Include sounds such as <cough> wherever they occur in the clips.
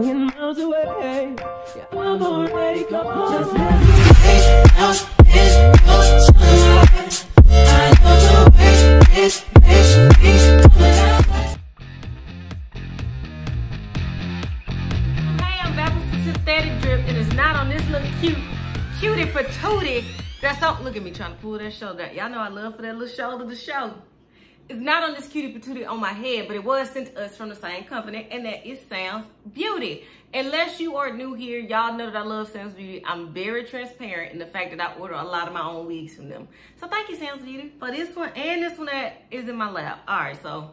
million miles away. Yeah, I'm already gone. Just Hey, I'm back with synthetic drip, and it's not on this little cute cutie patootie. That's all. Look at me trying to pull that shoulder out. Y'all know I love for that little shoulder to show. It's not on this cutie patootie on my head, but it was sent to us from the same company, and that is Sam's Beauty. Unless you are new here, y'all know that I love Sam's Beauty. I'm very transparent in the fact that I order a lot of my own wigs from them. So thank you, Sam's Beauty, for this one and this one that is in my lap. All right, so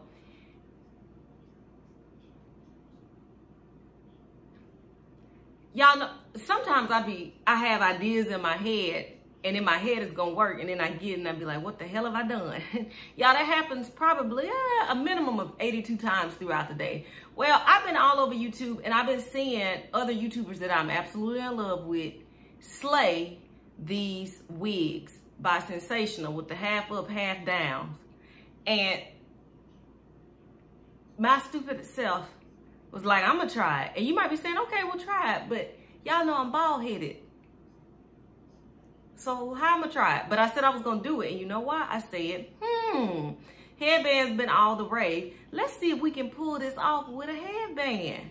y'all know sometimes I be I have ideas in my head and in my head it's gonna work and then I get and I be like, what the hell have I done? <laughs> y'all that happens probably uh, a minimum of 82 times throughout the day. Well, I've been all over YouTube and I've been seeing other YouTubers that I'm absolutely in love with slay these wigs by Sensationnel with the half up, half downs. And my stupid self was like, I'm gonna try it. And you might be saying, okay, we'll try it. But y'all know I'm bald headed. So how I'm gonna try it? But I said I was gonna do it. And you know why? I said, hmm, headband's been all the rage. Let's see if we can pull this off with a headband.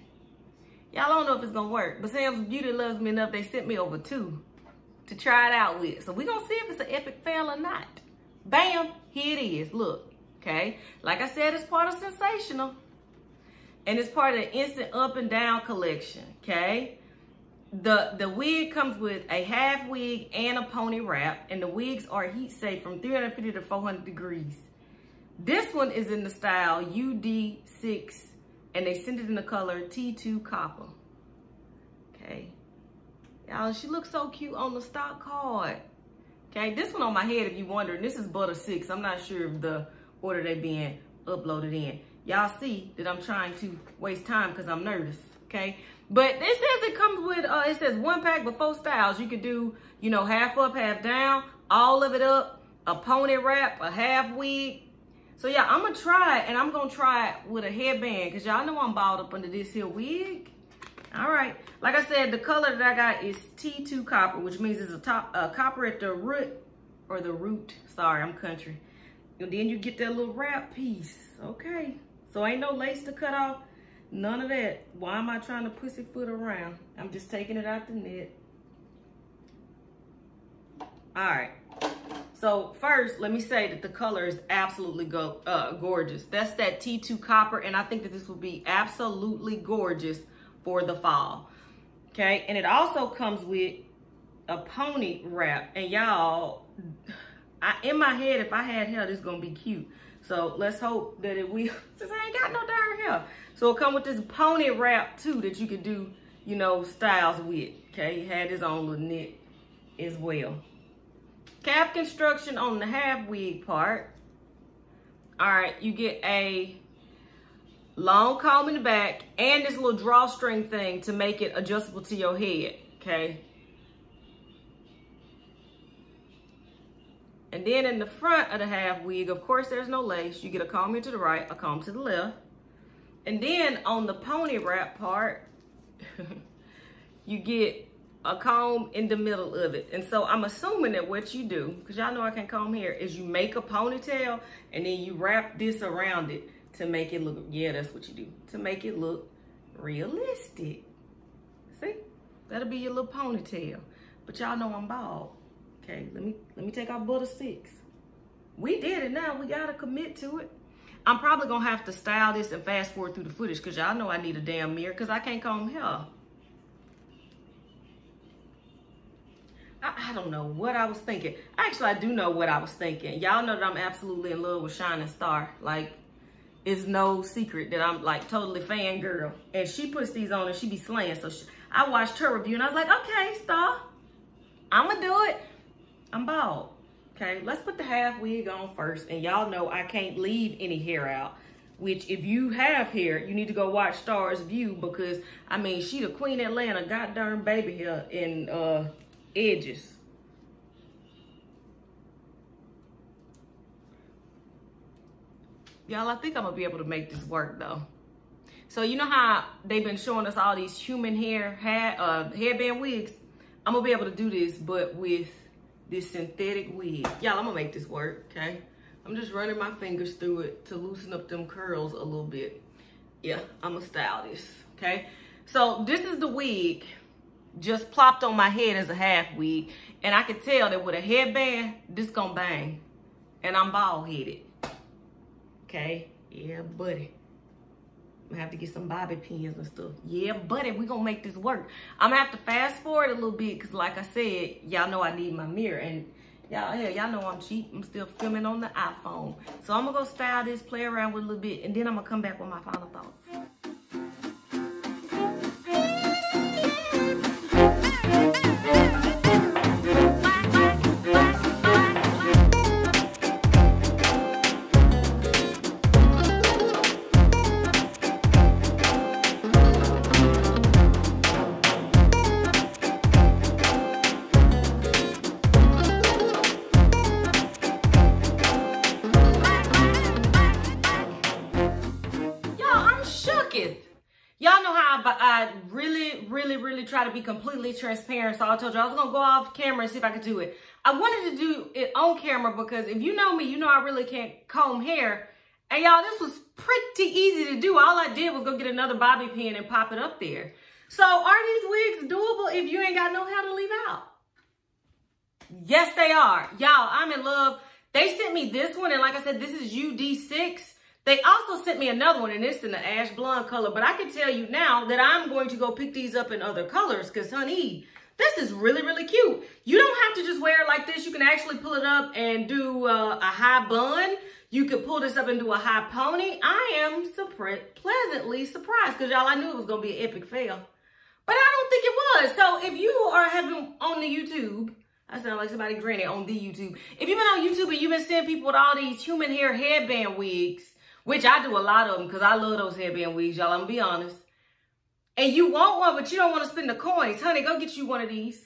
Y'all don't know if it's gonna work. But Sam's Beauty loves me enough. They sent me over two to try it out with. So we gonna see if it's an epic fail or not. Bam, here it is. Look, okay? Like I said, it's part of Sensationnel. And it's part of the Instant Up and Down collection, okay? The, the wig comes with a half wig and a pony wrap, and the wigs are heat safe from 350 to 400 degrees. This one is in the style UD6, and they sent it in the color T2 Copper. Okay. Y'all, she looks so cute on the stock card. Okay, this one on my head, if you wondering, this is Butter 6. I'm not sure of the order they being uploaded in. Y'all see that I'm trying to waste time because I'm nervous, okay? But it says it comes with, uh, it says one pack with four styles. You could do, you know, half up, half down, all of it up, a pony wrap, a half wig. So yeah, I'm gonna try it and I'm gonna try it with a headband because y'all know I'm balled up under this here wig. All right, like I said, the color that I got is T2 copper, which means it's a top uh, copper at the root or the root. Sorry, I'm country. And then you get that little wrap piece. Okay, so ain't no lace to cut off. None of that. Why am I trying to pussyfoot around? I'm just taking it out the net. All right. So first, let me say that the color is absolutely go, uh, gorgeous. That's that T2 copper, and I think that this will be absolutely gorgeous for the fall. Okay, and it also comes with a pony wrap. And y'all, in my head, if I had hair, this is gonna be cute. So let's hope that it will, <laughs> since I ain't got no darn hair. So it come with this pony wrap too that you can do, you know, styles with. Okay, he had his own little knit as well. Cap construction on the half wig part. All right, you get a long comb in the back and this little drawstring thing to make it adjustable to your head, okay? And then in the front of the half wig, of course, there's no lace. You get a comb here to the right, a comb to the left. And then on the pony wrap part, <laughs> you get a comb in the middle of it. And so I'm assuming that what you do, because y'all know I can comb here, is you make a ponytail and then you wrap this around it to make it look, yeah, that's what you do, to make it look realistic. See, that'll be your little ponytail. But y'all know I'm bald. Okay, let me let me take our butter six. We did it now, we gotta commit to it. I'm probably gonna have to style this and fast forward through the footage because y'all know I need a damn mirror because I can't comb hair. I, I don't know what I was thinking. Actually, I do know what I was thinking. Y'all know that I'm absolutely in love with Shining Star. Like, it's no secret that I'm like totally fangirl. And she puts these on and she be slaying. So she, I watched her review and I was like, okay, Star, I'm gonna do it. I'm bald. Okay, let's put the half wig on first. And y'all know I can't leave any hair out. Which if you have hair, you need to go watch Star's View because I mean she the Queen Atlanta goddamn baby hair in uh edges. Y'all, I think I'm gonna be able to make this work though. So you know how they've been showing us all these human hair, hair uh, hairband wigs? I'm gonna be able to do this, but with this synthetic wig. Y'all, I'm gonna make this work, okay? I'm just running my fingers through it to loosen up them curls a little bit. Yeah, I'm gonna style this, okay? So this is the wig just plopped on my head as a half wig. And I could tell that with a headband, this gonna bang. And I'm bald headed. Okay, yeah, buddy. Gonna have to get some bobby pins and stuff. Yeah, buddy, we gonna make this work. I'm gonna have to fast forward a little bit because like I said, y'all know I need my mirror and y'all hell, y'all know I'm cheap. I'm still filming on the iPhone. So I'm gonna go style this, play around with a little bit, and then I'm gonna come back with my final thoughts. I really, really, really try to be completely transparent. So I told you I was going to go off camera and see if I could do it. I wanted to do it on camera because if you know me, you know I really can't comb hair. And y'all, this was pretty easy to do. All I did was go get another bobby pin and pop it up there. So are these wigs doable if you ain't got no hair to leave out? Yes, they are. Y'all, I'm in love. They sent me this one. And like I said, this is UD6. They also sent me another one, and it's in the ash blonde color. But I can tell you now that I'm going to go pick these up in other colors because, honey, this is really, really cute. You don't have to just wear it like this. You can actually pull it up and do uh, a high bun. You could pull this up and do a high pony. I am pleasantly surprised because, y'all, I knew it was going to be an epic fail. But I don't think it was. So if you are having on the YouTube, I sound like somebody granny on the YouTube. If you've been on YouTube and you've been seeing people with all these human hair headband wigs, which I do a lot of them because I love those headband wigs, y'all. I'm going to be honest. And you want one, but you don't want to spend the coins. Honey, go get you one of these.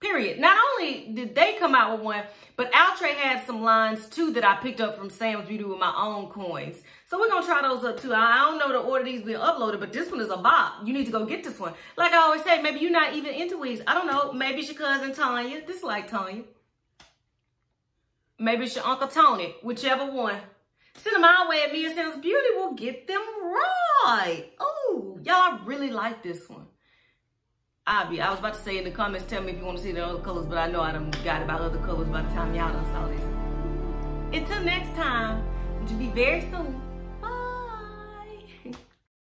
Period. Not only did they come out with one, but Outre had some lines too that I picked up from Sam's Beauty with my own coins. So we're to try those up too. I don't know the order these being uploaded, but this one is a bop. You need to go get this one. Like I always say, maybe you're not even into wigs. I don't know. Maybe it's your cousin Tanya. This is like Tanya. Maybe it's your Uncle Tony. Whichever one. Send them our way at Mia Sam's Beauty. We'll get them right. Oh, y'all really like this one. I'll be, I was about to say in the comments, tell me if you want to see the other colors, but I know I done got about other colors by the time y'all done saw this. Until next time, which will be very soon.